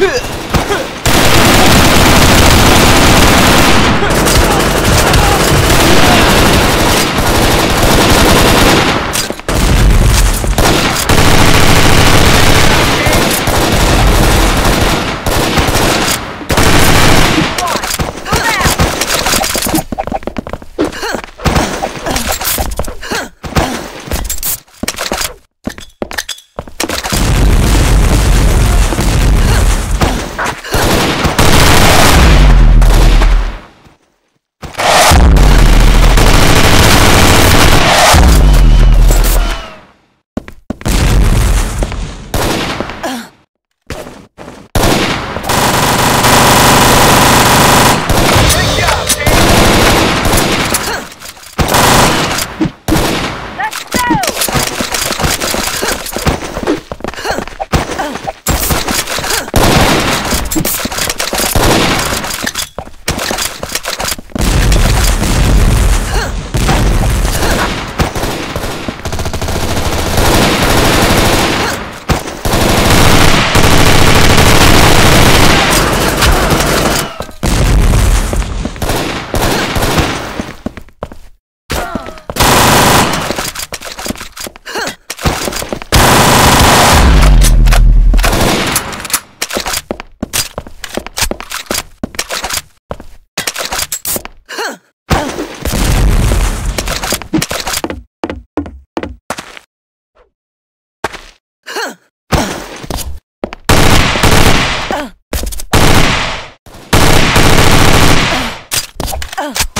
Huh! Uh.